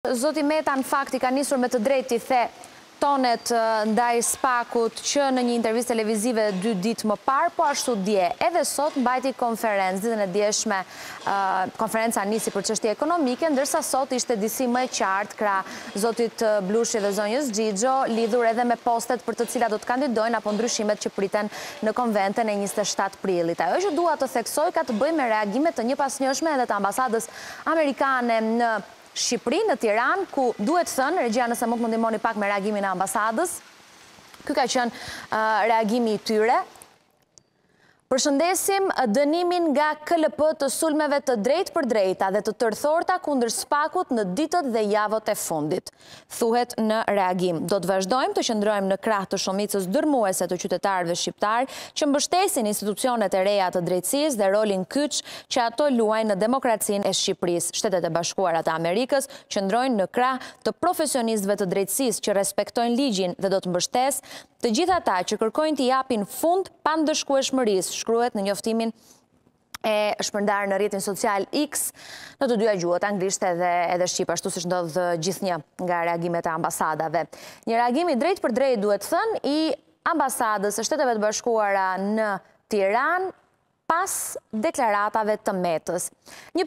Zoti Meta në fakt i ka nisur me të drejtë i theu tonet ndaj SPAK-ut që në një intervistë televizive dy ditë më parë, po ashtu dje. Edhe sot mbajti konferencë, ditën e djeshme konferenca nisi për çështje ekonomike, ndërsa sot ishte disi më e qartë krah zotit Blushi dhe zonjës Xhixho, lidhur edhe me postet për të cilat do të kandidojnë apo ndryshimet që priten në Konventen e njëzet e shtatë prillit. Ajo që dua të theksoj ka të bëjë me reagimet e njëpasnjëshme edhe të ambasadës amerikane në Shqipëri, në Tiranë, ku duhet thënë, regjia nëse mund të më ndihmoni pak me reagimin e ambasadës, ky ka qenë reagimi i tyre. Përshëndesim dënimin nga KLP të sulmeve të drejtpërdrejta dhe të tërthorta kundër SPAK-ut në ditët dhe javët e fundit. thuhet në reagim. Do të vazhdojmë të qëndrojmë në krah të shumicës dërrmuese të qytetarëve shqiptarë që mbështesin institucionet e reja të drejtësisë dhe rolin kyç që ato luajnë në demokracinë e Shqipërisë. Shtetet e Bashkuara të Amerikës qëndrojnë në krah të profesionistëve të drejtësisë që respektojnë ligjin dhe do të mbështesë të gjithë ata që kërkojnë t'i japin fund pandëshkueshmërisë, shkruhet në njoftimin e shpërndarë në rjetin social X në të dyja gjuhët, anglisht edhe, edhe shqip, ashtu siç ndodh gjithnjë nga reagimet e ambasadave. Një reagim i drejtpërdrejtë duhet thënë i ambasadës së Shteteve të Bashkuara në Tiranë pas deklaratave të Metës.